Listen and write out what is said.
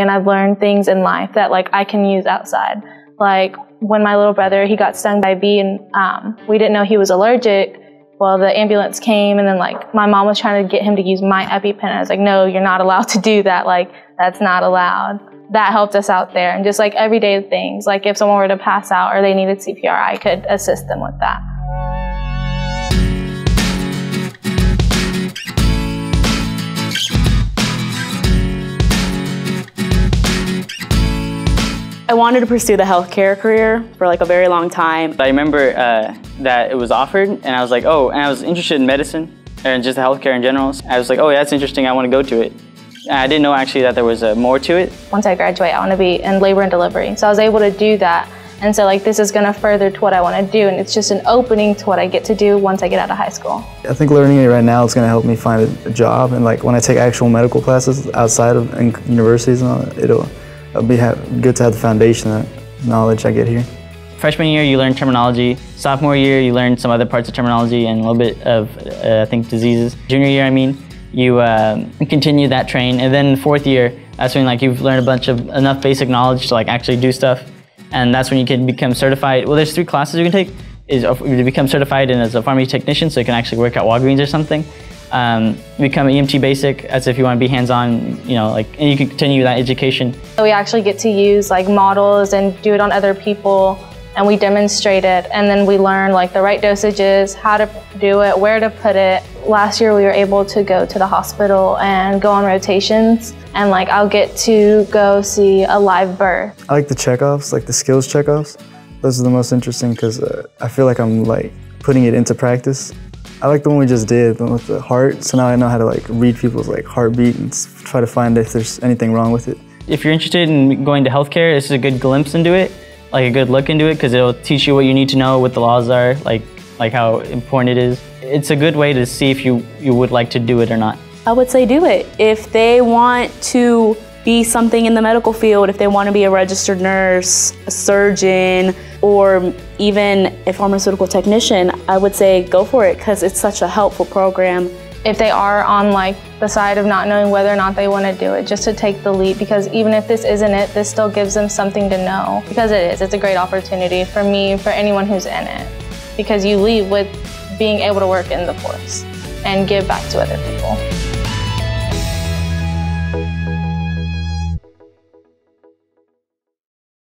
And I've learned things in life that like I can use outside. Like when my little brother, he got stung by a bee and um, we didn't know he was allergic. Well, the ambulance came and then like my mom was trying to get him to use my EpiPen. I was like, no, you're not allowed to do that. Like that's not allowed. That helped us out there. And just like everyday things, like if someone were to pass out or they needed CPR, I could assist them with that. I wanted to pursue the healthcare career for like a very long time. I remember uh, that it was offered and I was like, oh, and I was interested in medicine and just healthcare in general. I was like, oh, yeah, that's interesting, I want to go to it. And I didn't know actually that there was uh, more to it. Once I graduate, I want to be in labor and delivery. So I was able to do that. And so like this is going to further to what I want to do and it's just an opening to what I get to do once I get out of high school. I think learning it right now is going to help me find a, a job and like when I take actual medical classes outside of universities and all, it'll it'll be good to have the foundation, knowledge I get here. Freshman year, you learn terminology. Sophomore year, you learn some other parts of terminology and a little bit of, uh, I think, diseases. Junior year, I mean, you um, continue that train. And then fourth year, that's when like you've learned a bunch of enough basic knowledge to like actually do stuff. And that's when you can become certified. Well, there's three classes you can take. Is to become certified in as a pharmacy technician, so you can actually work at Walgreens or something um, become EMT basic as if you want to be hands-on, you know, like, and you can continue that education. We actually get to use like models and do it on other people and we demonstrate it and then we learn like the right dosages, how to do it, where to put it. Last year we were able to go to the hospital and go on rotations and like I'll get to go see a live birth. I like the checkoffs, like the skills checkoffs. Those are the most interesting because uh, I feel like I'm like putting it into practice. I like the one we just did, the one with the heart. So now I know how to like read people's like heartbeat and try to find if there's anything wrong with it. If you're interested in going to healthcare, this is a good glimpse into it, like a good look into it, because it'll teach you what you need to know, what the laws are, like like how important it is. It's a good way to see if you, you would like to do it or not. I would say do it. If they want to be something in the medical field, if they want to be a registered nurse, a surgeon, or even a pharmaceutical technician, I would say go for it because it's such a helpful program. If they are on like the side of not knowing whether or not they want to do it, just to take the leap because even if this isn't it, this still gives them something to know because it is. It's a great opportunity for me, for anyone who's in it because you leave with being able to work in the force and give back to other people.